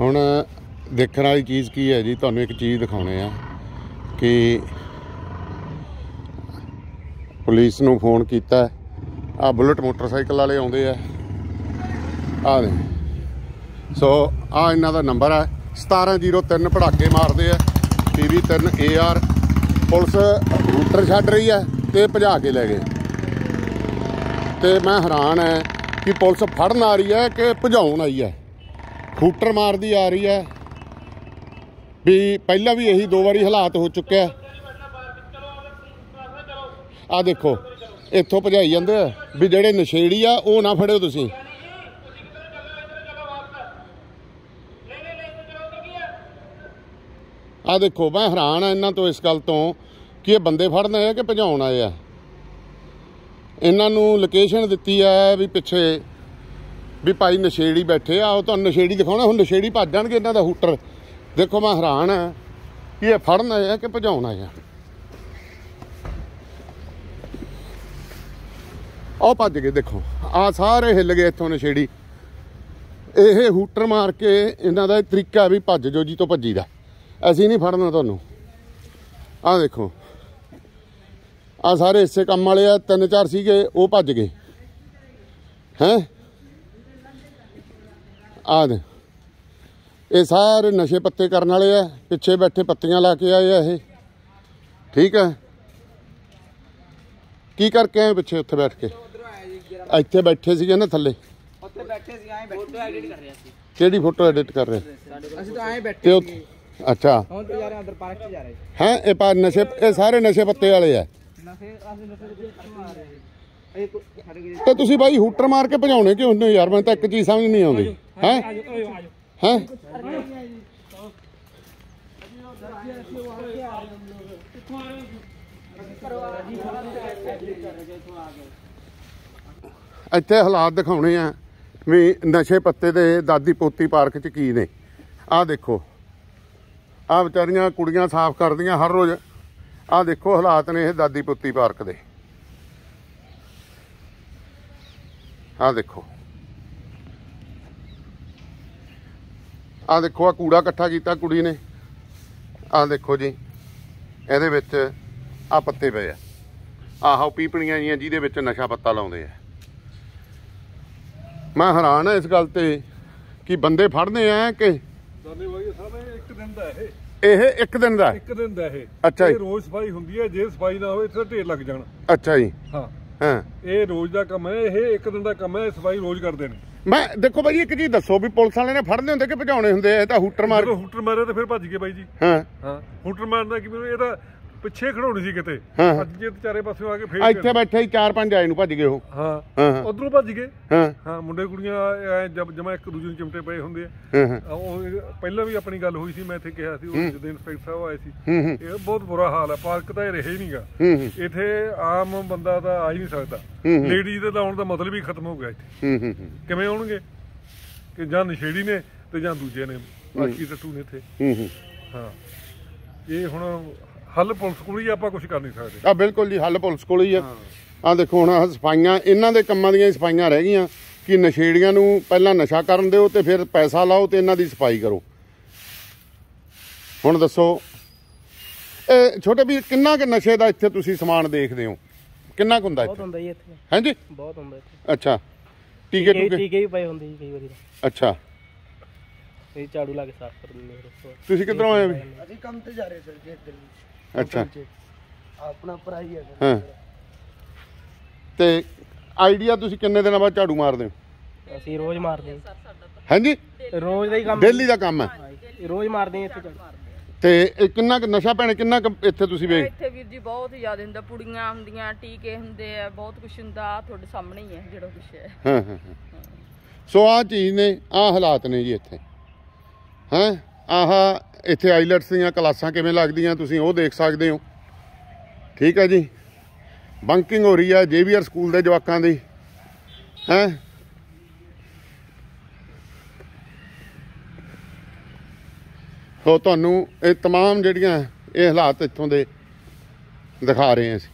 ਹੁਣ ਦੇਖਣ ਵਾਲੀ ਚੀਜ਼ ਕੀ ਹੈ ਜੀ? ਤੁਹਾਨੂੰ ਇੱਕ ਚੀਜ਼ ਦਿਖਾਉਣੇ ਆ ਕਿ ਪੁਲਿਸ ਨੂੰ ਫੋਨ ਕੀਤਾ। ਆ ਬੁਲਟ ਮੋਟਰਸਾਈਕਲ ਵਾਲੇ ਆਉਂਦੇ ਆ। ਆ ਨੇ ਸੋ ਆ ਇਹਨਾਂ ਦਾ ਨੰਬਰ ਹੈ 1703 ਪੜਾਕੇ ਮਾਰਦੇ ਆ। ਟੀਵੀ 3 AR ਪੁਲਿਸ ਰੂਟਰ ਛੱਡ ਰਹੀ ਹੈ ਤੇ ਭਜਾ ਕੇ ਲੈ ਗਏ। ਤੇ ਮੈਂ ਹੈਰਾਨ ਹੈ ਕਿ ਪੁਲਿਸ ਫੜਨ ਆ ਰਹੀ ਹੈ ਕਿ ਭਜਾਉਣ ਆਈ ਹੈ ਹੂਟਰ ਮਾਰਦੀ ਆ ਰਹੀ ਹੈ। ਵੀ ਪਹਿਲਾਂ ਵੀ ਇਹੀ ਦੋ ਵਾਰੀ ਹਾਲਾਤ ਹੋ ਚੁੱਕਿਆ। ਆ ਦੇਖੋ, ਇੱਥੋਂ ਭਜਾਈ ਜਾਂਦੇ ਆ। ਵੀ ਜਿਹੜੇ ਨਸ਼ੇੜੀ ਆ, ਉਹ ਨਾ ਫੜਿਓ ਤੁਸੀਂ। ਆ ਦੇਖੋ, ਮੈਂ ਹੈਰਾਨ ਆ ਇਹਨਾਂ ਤੋਂ ਇਸ ਗੱਲ ਤੋਂ ਕਿ ਇਹ ਬੰਦੇ ਫੜਨ ਆਏ ਆ ਕਿ ਭਜਾਉਣ ਆਏ ਆ। ਇਹਨਾਂ ਨੂੰ ਲੋਕੇਸ਼ਨ ਦਿੱਤੀ ਆ ਵੀ ਪਿੱਛੇ ਵੀ ਭਾਈ ਨਸ਼ੇੜੀ ਬੈਠੇ ਆ, ਉਹ ਤੁਹਾਨੂੰ ਨਸ਼ੇੜੀ ਦਿਖਾਉਣਾ, ਹੁਣ ਨਸ਼ੇੜੀ ਭੱਜ ਜਾਣਗੇ ਇਹਨਾਂ ਦਾ ਹੂਟਰ। ਦੇਖੋ ਮੈਂ ਹੈਰਾਨ ਆ ਕਿ ਇਹ ਫੜਨ ਆਇਆ ਕਿ ਭਜਾਉਣ ਆਏ ਉਹ ਭੱਜ ਗਏ, ਦੇਖੋ। ਆ ਸਾਰੇ ਹਿੱਲ ਗਏ ਇੱਥੋਂ ਨਸ਼ੇੜੀ। ਇਹ ਹੂਟਰ ਮਾਰ ਕੇ ਇਹਨਾਂ ਦਾ ਇਹ ਤਰੀਕਾ ਵੀ ਭੱਜ ਜੋ ਜੀ ਤੋਂ ਭੱਜੀ ਦਾ ਅਸੀਂ ਨਹੀਂ ਫੜਨਾ ਤੁਹਾਨੂੰ। ਆ ਦੇਖੋ। ਆ ਸਾਰੇ ਇਸੇ ਕੰਮ ਵਾਲੇ ਆ, ਤਿੰਨ ਚਾਰ ਸੀਗੇ, ਉਹ ਭੱਜ ਗਏ। ਹੈ? ਆ ਦੇ। ਇਹ ਸਾਰੇ ਨਸ਼ੇ ਪੱਤੇ ਕਰਨ ਵਾਲੇ ਆ ਪਿੱਛੇ ਬੈਠੇ ਪੱਤੀਆਂ ਲਾ ਕੇ ਆਏ ਆ ਇਹ। ਠੀਕ ਹੈ ਕੀ ਕਰਕੇ ਆਏ ਪਿੱਛੇ ਉੱਥੇ ਬੈਠ ਕੇ? ਇੱਥੇ ਬੈਠੇ ਸੀਗੇ ਨਾ ਥੱਲੇ। ਉੱਥੇ ਬੈਠੇ ਸੀ ਐਂ ਫੋਟੋ ਐਡਿਟ ਕਰ ਰਿਹਾ ਸੀ। ਕਿਹੜੀ ਫੋਟੋ ਐਡਿਟ ਕਰ ਰਹੇ? ਅਸੀਂ ਤਾਂ ਐਂ ਬੈਠੇ ਤੇ ਉੱਥੇ ਅੱਛਾ। ਹੁਣ ਤੇ ਜਾ ਰਹੇ ਅੰਦਰ ਪਾਰਕ 'ਚ ਜਾ ਰਹੇ। ਹੈ ਇਹ ਪਾ ਨਸ਼ੇ ਇਹ ਸਾਰੇ ਨਸ਼ੇ ਪੱਤੇ ਵਾਲੇ ਆ। ਨਫੇ ਅਸੀਂ ਨਫੇ ਦੇ ਆ ਰਹੇ। ਸੀ ਤੇ ਤੁਸੀਂ ਬਾਈ ਹੂਟਰ ਮਾਰ ਕੇ ਭਜਾਉਣੇ ਕਿਉਂ ਹੁੰਦੇ ਯਾਰ? ਮੈਨੂੰ ਤਾਂ ਇੱਕ ਚੀਜ਼ ਸਮਝ ਨਹੀਂ ਆਉਂਦੀ। ਹੈ? ਹੈ? ਇੱਥੇ ਹਾਲਾਤ ਦਿਖਾਉਣੇ ਆ ਵੀ ਨਸ਼ੇ ਪੱਤੇ ਦੇ ਦਾਦੀ ਪੋਤੀ ਪਾਰਕ 'ਚ ਕੀ ਨੇ। ਆਹ ਦੇਖੋ। ਆਹ ਵਿਚਾਰੀਆਂ ਕੁੜੀਆਂ ਸਾਫ਼ ਕਰਦੀਆਂ ਹਰ ਰੋਜ਼। ਆਹ ਦੇਖੋ ਹਾਲਾਤ ਨੇ ਇਹ ਦਾਦੀ ਪੋਤੀ ਪਾਰਕ ਦੇ। ਆਹ ਦੇਖੋ। ਆਹ ਦੇਖੋ ਆ ਕੂੜਾ ਇਕੱਠਾ ਕੀਤਾ ਕੁੜੀ ਨੇ। ਆਹ ਦੇਖੋ ਜੀ ਇਹਦੇ ਵਿੱਚ ਆ ਪੱਤੇ ਪਏ ਆ। ਆਹੋ ਪੀਪਣੀਆਂ ਜੀਆਂ ਜਿਹਦੇ ਵਿੱਚ ਨਸ਼ਾ ਪੱਤਾ ਲਾਉਂਦੇ ਆ। ਮੈਂ ਹੈਰਾਨ ਆ ਇਸ ਗੱਲ ਤੇ ਕਿ ਬੰਦੇ ਫੜਨੇ ਆ ਕਿ ਸਾਹਿਬ ਇਹ ਇੱਕ ਦਿਨ ਦਾ ਇਹ। ਇਹ ਇੱਕ ਦਿਨ ਦਾ? ਹੈ? ਇੱਕ ਦਿਨ ਦਾ ਇਹ। ਅੱਛਾ ਜੀ। ਰੋਜ਼ ਸਫ਼ਾਈ ਹੁੰਦੀ ਹੈ ਜੇ ਸਫ਼ਾਈ ਨਾ ਹੋਵੇ ਇੱਥੇ ਢੇਰ ਲੱਗ ਜਾਣ। ਅੱਛਾ ਜੀ। ਹਾਂ। ਹਾਂ। ਇਹ ਰੋਜ਼ ਦਾ ਕੰਮ ਹੈ ਇਹ ਇੱਕ ਦਿਨ ਦਾ ਕੰਮ ਹੈ ਸਫ਼ਾਈ ਰੋਜ਼ ਕਰਦੇ ਨੇ। ਮੈਂ ਦੇਖੋ ਭਾਈ ਇੱਕ ਚੀਜ਼ ਦੱਸੋ ਵੀ ਪੁਲਿਸ ਵਾਲੇ ਨੇ ਫੜਨੇ ਹੁੰਦੇ ਕਿ ਭਜਾਉਣੇ ਹੁੰਦੇ ਇਹ ਤਾਂ ਹੂਟਰ ਮਾਰ ਹੂਟਰ ਮਾਰਿਆ ਤਾਂ ਫਿਰ ਭੱਜ ਗਏ ਬਾਈ ਜੀ। ਹਾਂ। ਹਾਂ। ਹੂਟਰ ਮਾਰਦਾ ਕਿ ਮੈਨੂੰ ਇਹਦਾ ਪਿੱਛੇ ਖੜਾਉਣੀ ਸੀ ਕਿਤੇ। ਹਾਂ। ਅੱਜ ਜੇ ਚਾਰੇ ਪਾਸਿਓਂ ਆ ਕੇ ਫੇਰ ਇੱਥੇ ਬੈਠੇ ਹੀ ਚਾਰ ਪੰਜ ਆਏ ਨੂੰ ਭੱਜ ਗਏ ਉਹ। ਹਾਂ ਹਾਂ ਉਧਰੋਂ ਭੱਜ ਗਏ। ਹਾਂ। ਹਾਂ ਮੁੰਡੇ ਕੁੜੀਆਂ ਐ ਜਦ ਜਮਾ ਇੱਕ ਦੂਜੇ ਨੂੰ ਚਿਮਟੇ ਪਏ ਹੁੰਦੇ ਆ। ਹਾਂ ਹਾਂ। ਆ, ਉਹ ਪਹਿਲਾਂ ਵੀ ਆਪਣੀ ਗੱਲ ਹੋਈ ਸੀ ਮੈਂ ਇੱਥੇ ਕਿਹਾ ਸੀ ਉਹ ਜਦੋਂ ਇੰਸਪੈਕਟਰ ਸਾਹਿਬ ਆਏ ਸੀ। ਹੂੰ ਹੂੰ। ਇਹ ਬਹੁਤ ਬੁਰਾ ਹਾਲ ਹੈ ਪਾਰਕ ਤਾਂ ਇਹ ਰਹੇ ਹੀ ਨਹੀਂਗਾ ਹੂੰ ਹੂੰ। ਇੱਥੇ ਆਮ ਬੰਦਾ ਤਾਂ ਆ ਹੀ ਨਹੀਂ ਸਕਦਾ। ਹੂੰ ਹੂੰ। ਲੇਡੀਜ਼ ਦੇ ਤਾਂ ਆਉਣ ਦਾ ਮਤਲਬ ਹੀ ਖਤਮ ਹੋ ਗਿਆ ਇੱਥੇ। ਹੂੰ ਹੂੰ ਹੂੰ। ਕਿਵੇਂ ਆਉਣਗੇ? ਕਿ ਜਾਂ ਨਸ਼ੇੜੀ ਨੇ ਤੇ ਜਾਂ ਦੂਜੇ ਨੇ। ਬਾਕੀ ਟੱਟੂ ਨੇ ਇੱਥੇ। ਹੂੰ ਹੂੰ। ਹਾਂ। ਇਹ ਹੁਣ ਹੱਲ ਪੁਲਿਸ ਕੋਲ ਹੀ ਆਪਾਂ ਕੁਝ ਕਰ ਨਹੀਂ ਸਕਦੇ। ਆ ਬਿਲਕੁਲ ਜੀ ਹੱਲ ਪੁਲਿਸ ਕੋਲ ਹੀ ਆ। ਆ ਦੇਖੋ ਹੁਣ ਆਹ ਸਫਾਈਆਂ ਇਹਨਾਂ ਦੇ ਕੰਮਾਂ ਦੀਆਂ ਹੀ ਸਫਾਈਆਂ ਰਹਿ ਗਈਆਂ ਕਿ ਨਸ਼ੇੜੀਆਂ ਨੂੰ ਪਹਿਲਾਂ ਨਸ਼ਾ ਕਰਨ ਦਿਓ ਤੇ ਫਿਰ ਪੈਸਾ ਲਾਓ ਤੇ ਇਹਨਾਂ ਦੀ ਸਫ਼ਾਈ ਕਰੋ। ਹੁਣ ਦੱਸੋ ਇਹ ਛੋਟੇ ਵੀਰ ਕਿੰਨਾ ਕੁ ਨਸ਼ੇ ਦਾ ਇੱਥੇ ਤੁਸੀਂ ਸਮਾਨ ਦੇਖਦੇ ਹੋ? ਕਿੰਨਾ ਕੁ ਹੁੰਦਾ ਬਹੁਤ ਇੱਥੇ? ਹੁੰਦਾ ਜੀ ਇੱਥੇ। ਹਾਂਜੀ? ਬਹੁਤ ਹੁੰਦਾ ਇੱਥੇ। ਅੱਛਾ। ਟੀਕੇ ਟੀਕੇ ਟੂਕੇ? ਟੀਕੇ ਵੀ ਪਏ ਹੁੰਦੇ ਜੀ ਕਈ ਵਾਰੀ। ਤਾਂ। ਅੱਛਾ। ਇਹ ਝਾੜੂ ਲਾ ਕੇ ਸਾਫ਼ ਕਰ ਦਿੰਦੇ ਫਿਰ। ਉਸ ਤੋਂ ਬਾਅਦ। ਤੁਸੀਂ ਕਿੱਧਰੋਂ ਆਏ ਹੋ ਵੀ? ਅਸੀਂ ਕੰਮ ਤੇ ਜਾ ਰਹੇ ਸਰ ਜੀ ਇੱਧਰ। ਅੱਛਾ। ਆਪਣਾ ਭਰਾ ਹੀ ਹੈ ਹਾਂ। ਤੇ ਆਈਡੀਆ ਤੁਸੀਂ ਕਿੰਨੇ ਦਿਨਾਂ ਬਾਅਦ ਝਾੜੂ ਮਾਰਦੇ ਹੋ? ਅਸੀਂ ਰੋਜ਼ ਮਾਰਦੇ ਹਾਂ। ਹਾਂਜੀ? ਰੋਜ਼ ਦਾ ਹੀ ਕੰਮ। ਡੇਲੀ ਦਾ ਕੰਮ ਹੈ। ਇਹ ਰੋਜ਼ ਮਾਰਦੇ ਹਾਂ ਇੱਥੇ ਝਾੜੂ। ਤੇ ਇਹ ਕਿੰਨਾ ਕੁ ਨਸ਼ਾ ਭੈਣੇ ਕਿੰਨਾ ਕੁ ਇੱਥੇ ਤੁਸੀਂ ਵੇਖ ਇੱਥੇ ਵੀਰ ਜੀ ਬਹੁਤ ਜ਼ਿਆਦਾ ਹੁੰਦਾ। ਪੁੜੀਆਂ ਹੁੰਦੀਆਂ ਟੀਕੇ ਹੁੰਦੇ ਆ ਬਹੁਤ ਕੁਝ ਹੁੰਦਾ। ਤੁਹਾਡੇ ਸਾਹਮਣੇ ਹੀ ਹੈ ਜਿਹੜਾ ਕੁਝ ਹੈ ਹਾਂ ਹਾਂ। ਸੋ ਆਹ ਚੀਜ਼ ਨੇ ਆਹ ਹਾਲਾਤ ਨੇ ਜੀ ਇੱਥੇ। ਹੈਂ? ਆਹ ਇੱਥੇ ਆਈਲੈਟਸ ਦੀਆਂ ਕਲਾਸਾਂ ਕਿਵੇਂ ਲੱਗਦੀਆਂ ਤੁਸੀਂ ਉਹ ਦੇਖ ਸਕਦੇ ਹੋ ਠੀਕ ਹੈ ਜੀ ਬੰਕਿੰਗ ਹੋ ਰਹੀ ਹੈ ਜੇਵੀਆਰ ਸਕੂਲ ਦੇ ਜਵਾਕਾਂ ਦੀ ਹੈਂ ਸੋ ਤੁਹਾਨੂੰ ਇਹ तमाम ਜਿਹੜੀਆਂ ਇਹ ਹਾਲਾਤ ਇੱਥੋਂ ਦੇ ਦਿਖਾ ਰਹੇ ਹਾਂ ਅਸੀਂ